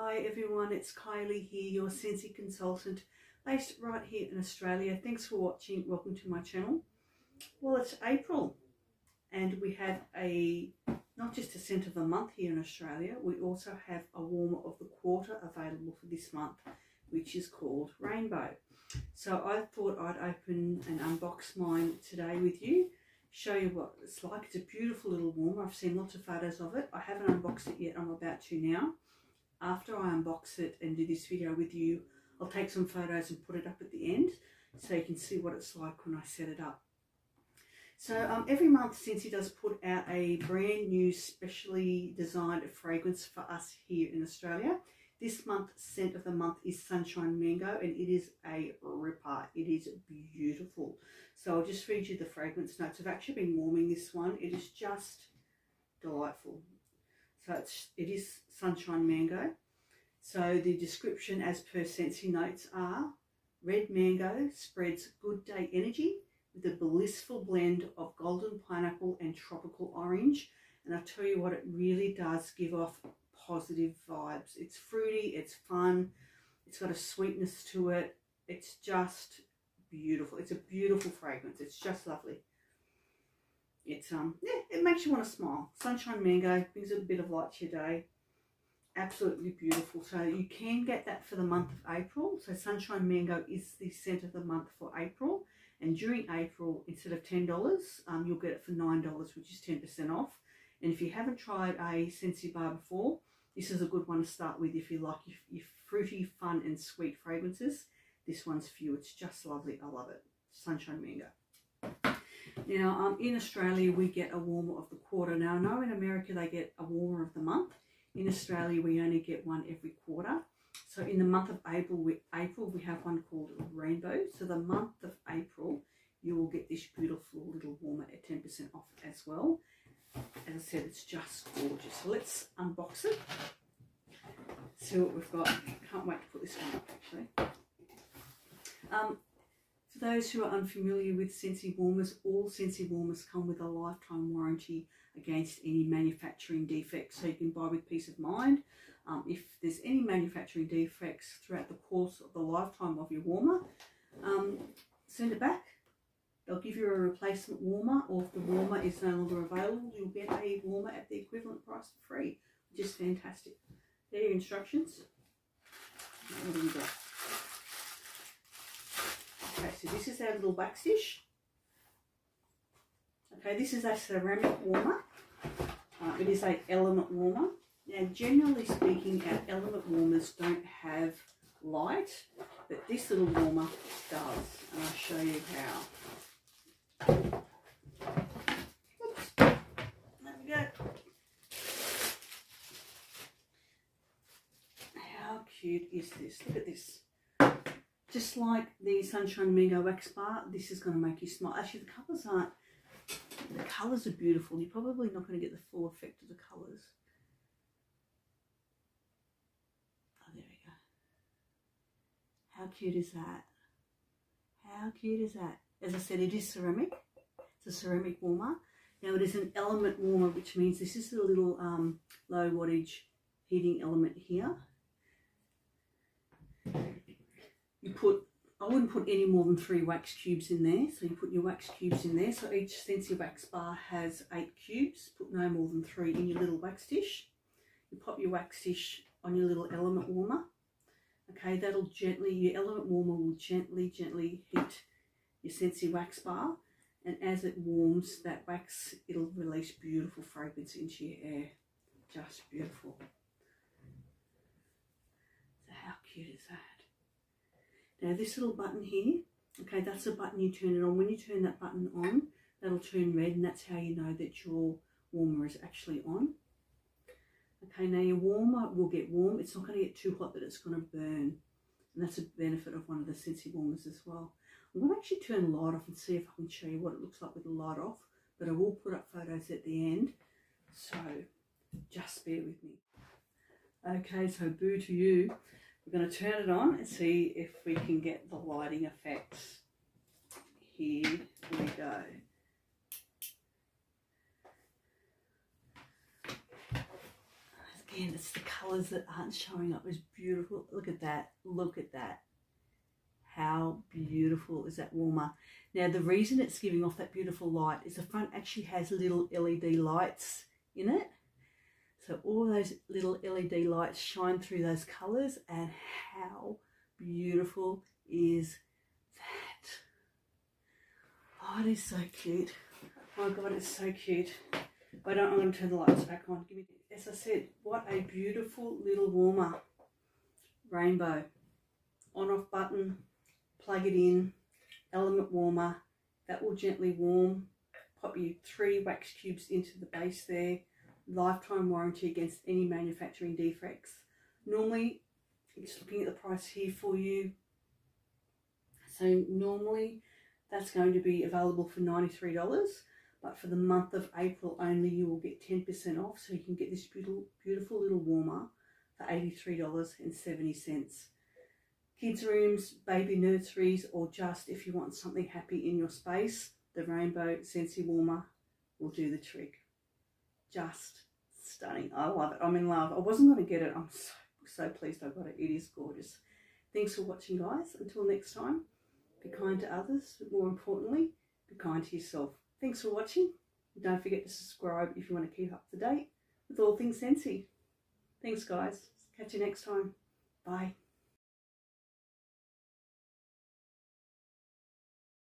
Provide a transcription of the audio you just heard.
Hi everyone, it's Kylie here, your Scentsy consultant based right here in Australia. Thanks for watching. Welcome to my channel. Well, it's April and we have a not just a scent of the month here in Australia, we also have a warmer of the quarter available for this month, which is called Rainbow. So I thought I'd open and unbox mine today with you, show you what it's like. It's a beautiful little warmer. I've seen lots of photos of it. I haven't unboxed it yet. I'm about to now. After I unbox it and do this video with you, I'll take some photos and put it up at the end so you can see what it's like when I set it up. So um, every month Scentsy does put out a brand new specially designed fragrance for us here in Australia. This month scent of the month is Sunshine Mango and it is a ripper. It is beautiful. So I'll just read you the fragrance notes. I've actually been warming this one. It is just delightful. So it's, it is Sunshine Mango. So the description as per Scentsy notes are red mango spreads good day energy with a blissful blend of golden pineapple and tropical orange. And I tell you what, it really does give off positive vibes. It's fruity, it's fun, it's got a sweetness to it. It's just beautiful. It's a beautiful fragrance. It's just lovely. It's um yeah, it makes you want to smile. Sunshine mango brings a bit of light to your day. Absolutely beautiful. So you can get that for the month of April. So Sunshine Mango is the scent of the month for April. And during April, instead of $10, um, you'll get it for $9, which is 10% off. And if you haven't tried a Scentsy bar before, this is a good one to start with if you like your, your fruity, fun and sweet fragrances. This one's for you. It's just lovely. I love it. Sunshine Mango. Now, um, in Australia, we get a warmer of the quarter. Now, I know in America they get a warmer of the month. In Australia, we only get one every quarter. So in the month of April, we, April, we have one called Rainbow. So the month of April, you will get this beautiful little warmer at 10% off as well. As I said, it's just gorgeous. So let's unbox it. See what we've got. Can't wait to put this one up actually. Um, for those who are unfamiliar with Scentsy warmers, all Scentsy warmers come with a lifetime warranty against any manufacturing defects. So you can buy with peace of mind. Um, if there's any manufacturing defects throughout the course of the lifetime of your warmer, um, send it back. They'll give you a replacement warmer, or if the warmer is no longer available, you'll get a warmer at the equivalent price for free, which is fantastic. There are your instructions. What do we got? Okay, so this dish. Okay, this is a ceramic warmer. Uh, it is a element warmer. Now, generally speaking, our element warmers don't have light, but this little warmer does, and I'll show you how. Oops. There we go. How cute is this? Look at this. Just like the Sunshine Mango Wax Bar, this is going to make you smile. Actually, the colours aren't, the colours are beautiful. You're probably not going to get the full effect of the colours. Oh, there we go. How cute is that? How cute is that? As I said, it is ceramic. It's a ceramic warmer. Now it is an element warmer, which means this is the little um, low wattage heating element here. You put, I wouldn't put any more than three wax cubes in there. So you put your wax cubes in there. So each Scentsy wax bar has eight cubes. Put no more than three in your little wax dish. You pop your wax dish on your little element warmer. Okay, that'll gently, your element warmer will gently, gently heat your Scentsy wax bar. And as it warms, that wax, it'll release beautiful fragrance into your air. Just beautiful. So how cute is that? Now this little button here, okay, that's the button you turn it on. When you turn that button on, that'll turn red and that's how you know that your warmer is actually on. Okay, now your warmer will get warm. It's not going to get too hot that it's going to burn. And that's a benefit of one of the Scentsy warmers as well. I'm going to actually turn the light off and see if I can show you what it looks like with the light off. But I will put up photos at the end. So just bear with me. Okay, so boo to you. We're going to turn it on and see if we can get the lighting effects. Here we go. again, it's the colours that aren't showing up. It's beautiful. Look at that. Look at that. How beautiful is that warmer? Now, the reason it's giving off that beautiful light is the front actually has little LED lights in it. So all those little LED lights shine through those colours and how beautiful is that? Oh, it is so cute. Oh my God, it's so cute. I don't, I'm going to turn the lights back on. Give me, as I said, what a beautiful little warmer. Rainbow. On off button, plug it in, element warmer. That will gently warm. Pop you three wax cubes into the base there lifetime warranty against any manufacturing defects. Normally, just looking at the price here for you. So normally that's going to be available for $93, but for the month of April only you will get 10% off. So you can get this beautiful, beautiful little warmer for $83.70. Kids rooms, baby nurseries, or just if you want something happy in your space, the Rainbow Scentsy Warmer will do the trick just stunning. I love it. I'm in love. I wasn't going to get it. I'm so, so pleased I got it. It is gorgeous. Thanks for watching, guys. Until next time, be kind to others, but more importantly, be kind to yourself. Thanks for watching. Don't forget to subscribe if you want to keep up to date with all things Scentsy. Thanks, guys. Catch you next time. Bye.